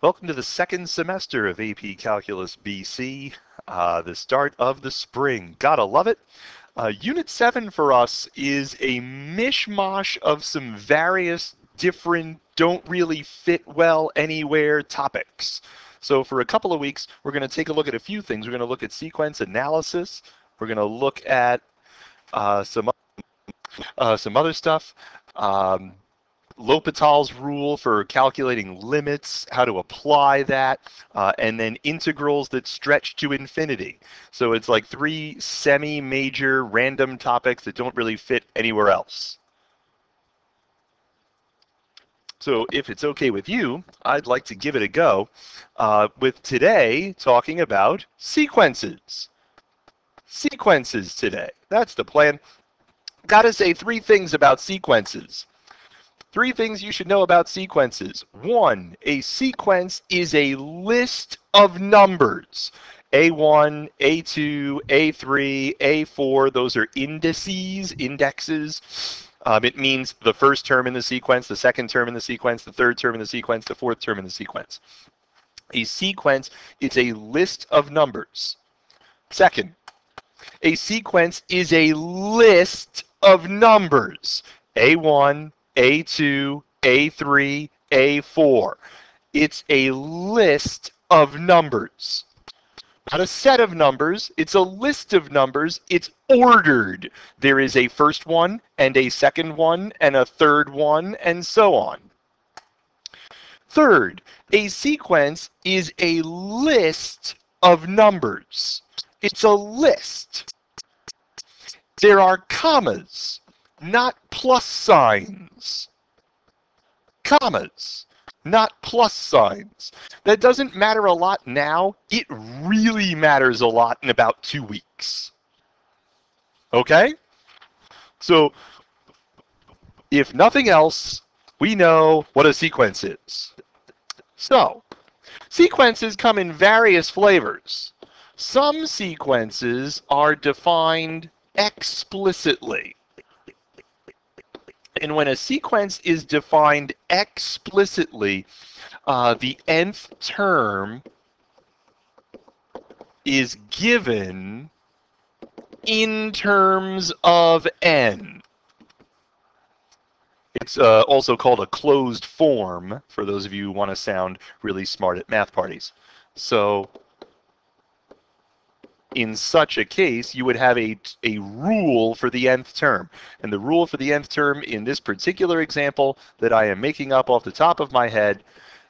Welcome to the second semester of AP Calculus BC, uh, the start of the spring. Gotta love it. Uh, Unit 7 for us is a mishmash of some various different, don't really fit well anywhere topics. So for a couple of weeks, we're going to take a look at a few things. We're going to look at sequence analysis. We're going to look at uh, some, uh, some other stuff. Um, L'Hopital's rule for calculating limits, how to apply that, uh, and then integrals that stretch to infinity. So it's like three semi-major random topics that don't really fit anywhere else. So if it's okay with you, I'd like to give it a go uh, with today talking about sequences. Sequences today. That's the plan. Got to say three things about sequences. Three things you should know about sequences. One, a sequence is a list of numbers. A1, A2, A3, A4, those are indices, indexes. Um, it means the first term in the sequence, the second term in the sequence, the third term in the sequence, the fourth term in the sequence. A sequence is a list of numbers. Second, a sequence is a list of numbers. A1, A2, A3, A4. It's a list of numbers not a set of numbers. It's a list of numbers. It's ordered. There is a first one and a second one and a third one and so on. Third, a sequence is a list of numbers. It's a list. There are commas, not plus signs. Commas not plus signs. That doesn't matter a lot now. It really matters a lot in about two weeks. Okay? So, if nothing else, we know what a sequence is. So, sequences come in various flavors. Some sequences are defined explicitly. And when a sequence is defined explicitly, uh, the nth term is given in terms of n. It's uh, also called a closed form for those of you who want to sound really smart at math parties. So in such a case, you would have a, a rule for the nth term. And the rule for the nth term in this particular example that I am making up off the top of my head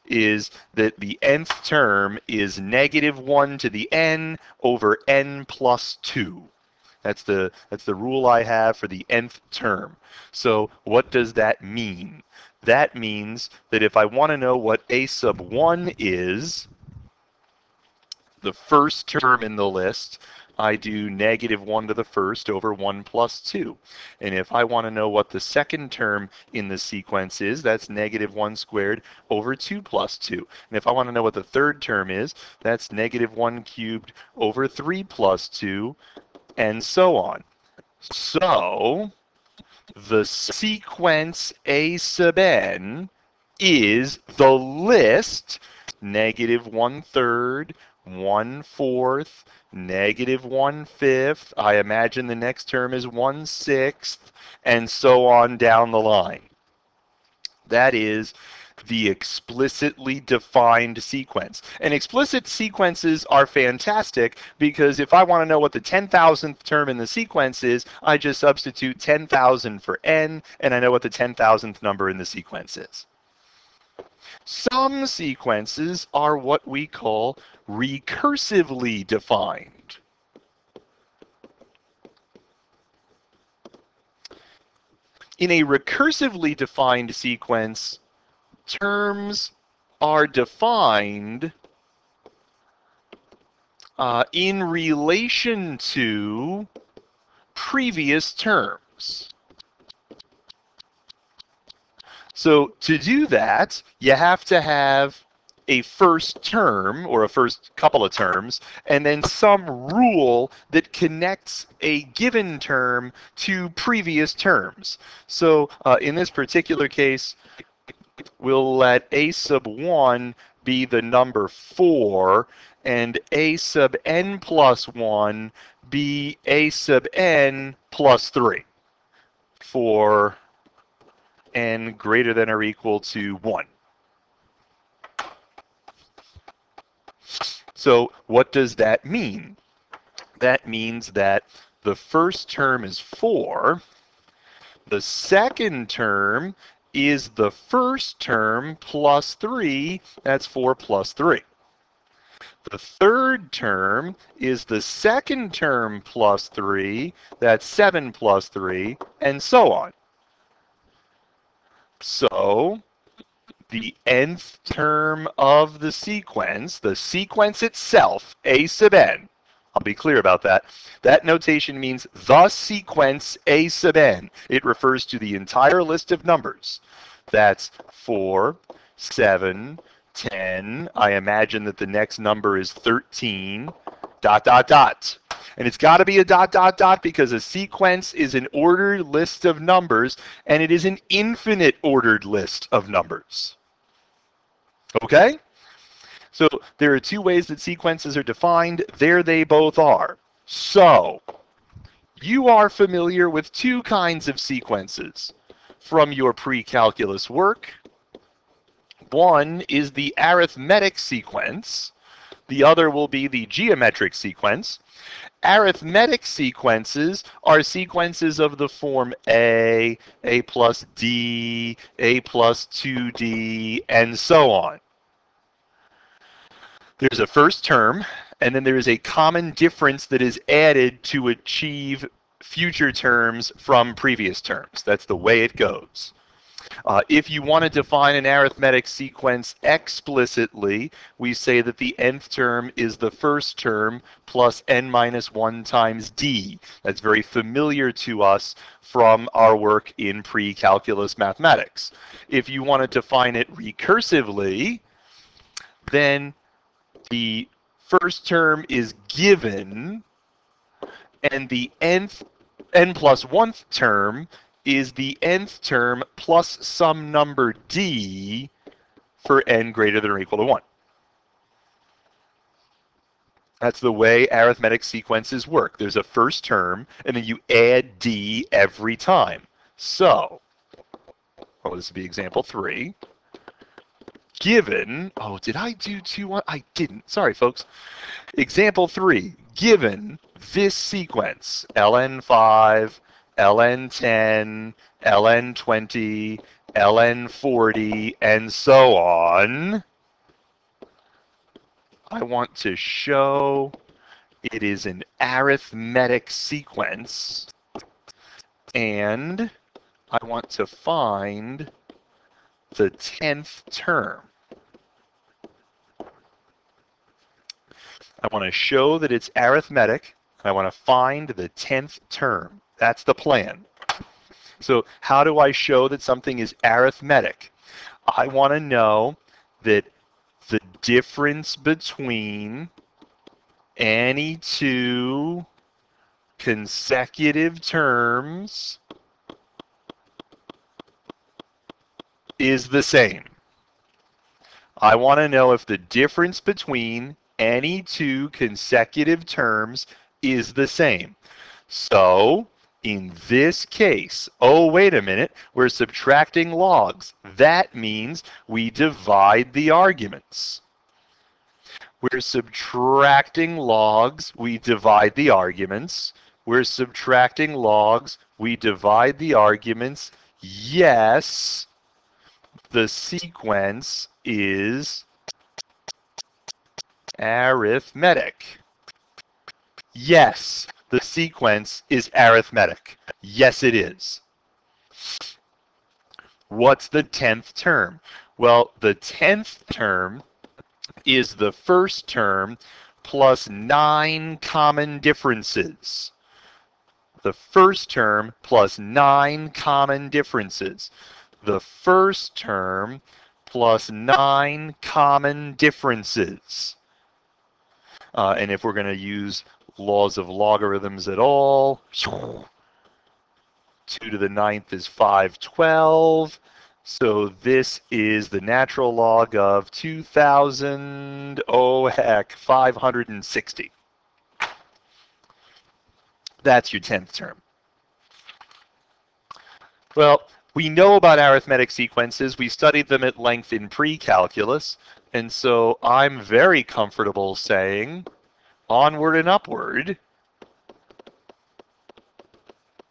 is that the nth term is negative 1 to the n over n plus 2. That's the, that's the rule I have for the nth term. So what does that mean? That means that if I want to know what a sub 1 is, the first term in the list, I do negative 1 to the first over 1 plus 2. And if I want to know what the second term in the sequence is, that's negative 1 squared over 2 plus 2. And if I want to know what the third term is, that's negative 1 cubed over 3 plus 2, and so on. So, the sequence A sub n is the list negative 1 third, one fourth, negative one fifth. I imagine the next term is one sixth, and so on down the line. That is the explicitly defined sequence. And explicit sequences are fantastic because if I want to know what the 10,000th term in the sequence is, I just substitute 10,000 for n, and I know what the 10,000th number in the sequence is. Some sequences are what we call recursively defined. In a recursively defined sequence, terms are defined uh, in relation to previous terms. So to do that, you have to have a first term or a first couple of terms, and then some rule that connects a given term to previous terms. So uh, in this particular case, we'll let a sub 1 be the number 4 and a sub n plus 1 be a sub n plus 3 for n greater than or equal to 1. So what does that mean? That means that the first term is 4, the second term is the first term plus 3, that's 4 plus 3. The third term is the second term plus 3, that's 7 plus 3, and so on. So the nth term of the sequence, the sequence itself, a sub n, I'll be clear about that. That notation means the sequence a sub n. It refers to the entire list of numbers. That's 4, 7, 10. I imagine that the next number is 13, dot, dot, dot. And it's got to be a dot, dot, dot because a sequence is an ordered list of numbers, and it is an infinite ordered list of numbers. Okay? So there are two ways that sequences are defined. There they both are. So you are familiar with two kinds of sequences from your pre-calculus work. One is the arithmetic sequence. The other will be the geometric sequence. Arithmetic sequences are sequences of the form A, A plus D, A plus 2D, and so on. There's a first term, and then there is a common difference that is added to achieve future terms from previous terms. That's the way it goes. Uh, if you want to define an arithmetic sequence explicitly, we say that the nth term is the first term plus n minus 1 times d. That's very familiar to us from our work in pre-calculus mathematics. If you want to define it recursively, then the first term is given and the nth n plus 1th term is the nth term plus some number d for n greater than or equal to 1. That's the way arithmetic sequences work. There's a first term, and then you add d every time. So, oh, this would be example 3 given, oh, did I do two? One? I didn't. Sorry, folks. Example three, given this sequence, ln5, ln10, ln20, ln40, and so on, I want to show it is an arithmetic sequence, and I want to find the 10th term. I want to show that it's arithmetic. I want to find the 10th term. That's the plan. So how do I show that something is arithmetic? I want to know that the difference between any two consecutive terms is the same. I want to know if the difference between any two consecutive terms is the same. So, in this case, oh, wait a minute, we're subtracting logs. That means we divide the arguments. We're subtracting logs, we divide the arguments. We're subtracting logs, we divide the arguments. Yes, the sequence is arithmetic. Yes, the sequence is arithmetic. Yes, it is. What's the 10th term? Well, the 10th term is the first term plus nine common differences. The first term plus nine common differences. The first term plus nine common differences. Uh, and if we're going to use laws of logarithms at all, 2 to the ninth is 512. So this is the natural log of 2,000, oh heck, 560. That's your 10th term. Well, we know about arithmetic sequences. We studied them at length in pre-calculus. And so I'm very comfortable saying onward and upward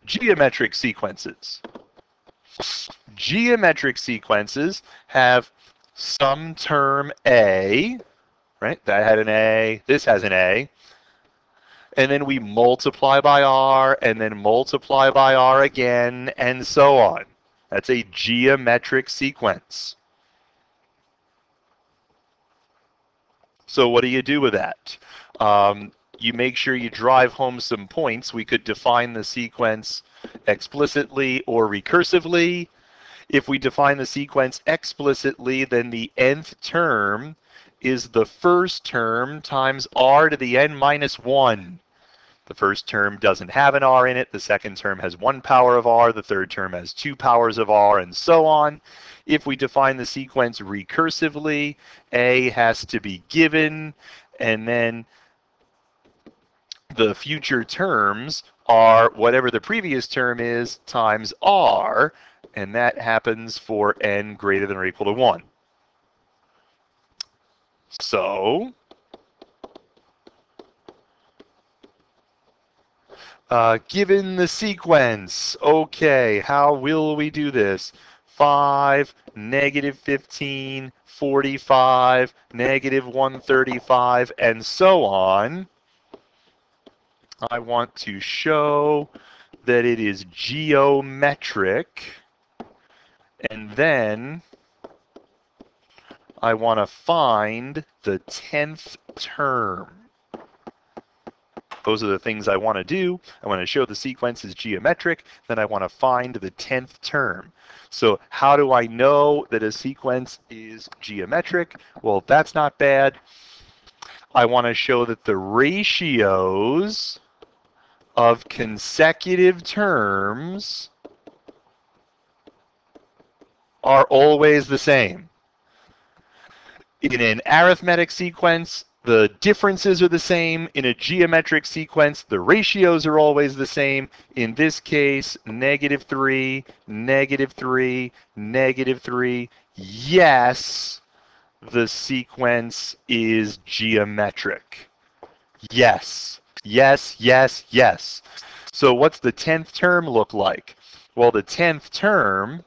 geometric sequences. Geometric sequences have some term A, right? That had an A, this has an A. And then we multiply by R, and then multiply by R again, and so on. That's a geometric sequence. So what do you do with that? Um, you make sure you drive home some points. We could define the sequence explicitly or recursively. If we define the sequence explicitly, then the nth term is the first term times r to the n minus 1. The first term doesn't have an r in it. The second term has one power of r. The third term has two powers of r, and so on. If we define the sequence recursively, a has to be given, and then the future terms are whatever the previous term is times r, and that happens for n greater than or equal to 1. So, uh, given the sequence, okay, how will we do this? 5, negative 15, 45, negative 135, and so on. I want to show that it is geometric, and then I want to find the 10th term. Those are the things I want to do. I want to show the sequence is geometric, then I want to find the 10th term. So how do I know that a sequence is geometric? Well, that's not bad. I want to show that the ratios of consecutive terms are always the same. In an arithmetic sequence, the differences are the same. In a geometric sequence, the ratios are always the same. In this case, negative 3, negative 3, negative 3. Yes, the sequence is geometric. Yes. Yes, yes, yes. So what's the 10th term look like? Well, the 10th term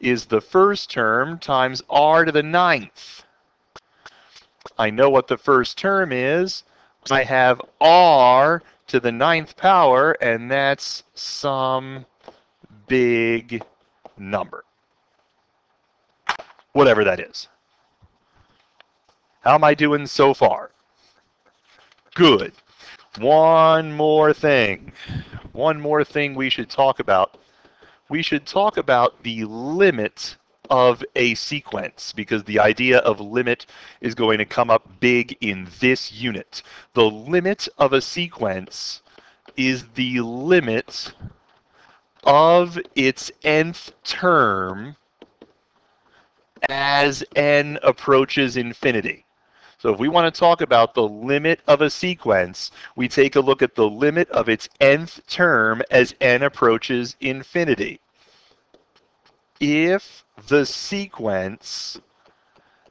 is the first term times r to the ninth. I know what the first term is. I have r to the ninth power, and that's some big number. Whatever that is. How am I doing so far? Good. One more thing. One more thing we should talk about. We should talk about the limit of a sequence because the idea of limit is going to come up big in this unit. The limit of a sequence is the limit of its nth term as n approaches infinity. So if we want to talk about the limit of a sequence, we take a look at the limit of its nth term as n approaches infinity. If the sequence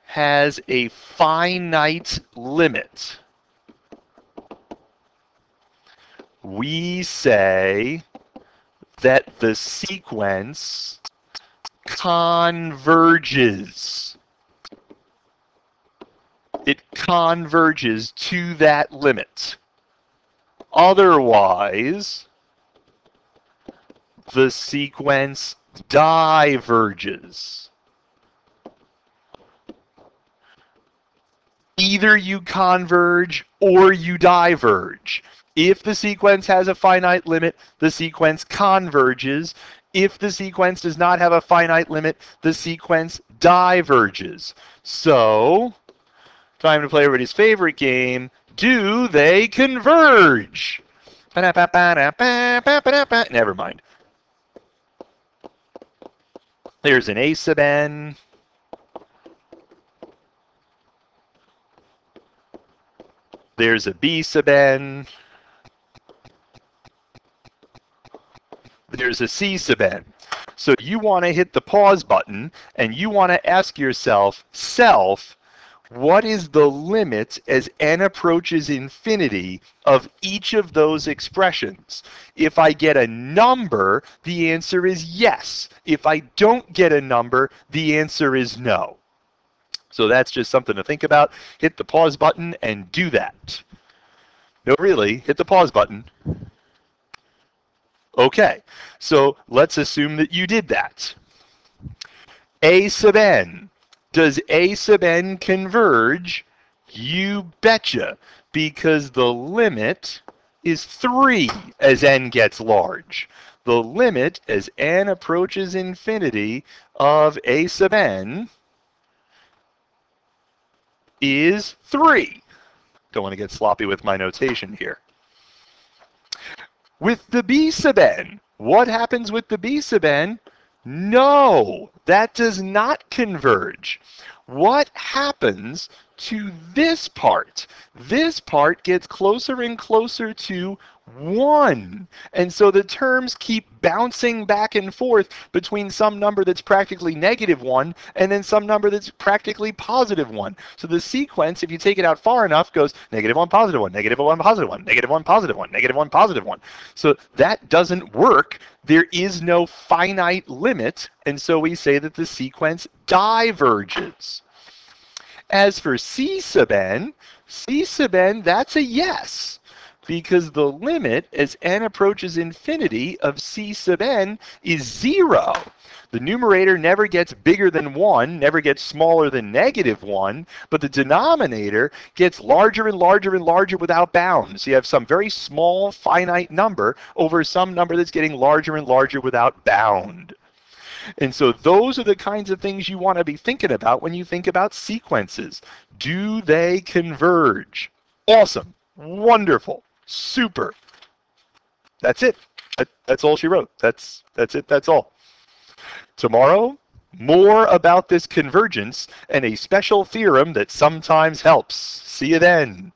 has a finite limit, we say that the sequence converges it converges to that limit. Otherwise, the sequence diverges. Either you converge or you diverge. If the sequence has a finite limit, the sequence converges. If the sequence does not have a finite limit, the sequence diverges. So, Time to play everybody's favorite game. Do they converge? Never mind. There's an A sub n. There's a B sub n. There's a C sub n. So you want to hit the pause button and you want to ask yourself, self, what is the limit as n approaches infinity of each of those expressions? If I get a number, the answer is yes. If I don't get a number, the answer is no. So that's just something to think about. Hit the pause button and do that. No, really, hit the pause button. Okay, so let's assume that you did that. A sub n does A sub n converge? You betcha, because the limit is 3 as n gets large. The limit as n approaches infinity of A sub n is 3. Don't want to get sloppy with my notation here. With the B sub n, what happens with the B sub n? No, that does not converge. What happens to this part? This part gets closer and closer to 1. And so the terms keep bouncing back and forth between some number that's practically negative 1 and then some number that's practically positive 1. So the sequence, if you take it out far enough, goes negative 1, positive 1, negative 1, positive 1, negative 1, positive 1, negative 1, positive 1. So that doesn't work. There is no finite limit, and so we say that the sequence diverges. As for C sub n, C sub n, that's a yes because the limit as n approaches infinity of c sub n is zero. The numerator never gets bigger than 1, never gets smaller than negative 1, but the denominator gets larger and larger and larger without bounds. You have some very small finite number over some number that's getting larger and larger without bound. And so those are the kinds of things you want to be thinking about when you think about sequences. Do they converge? Awesome. Wonderful. Super. That's it. That, that's all she wrote. That's that's it. That's all. Tomorrow, more about this convergence and a special theorem that sometimes helps. See you then.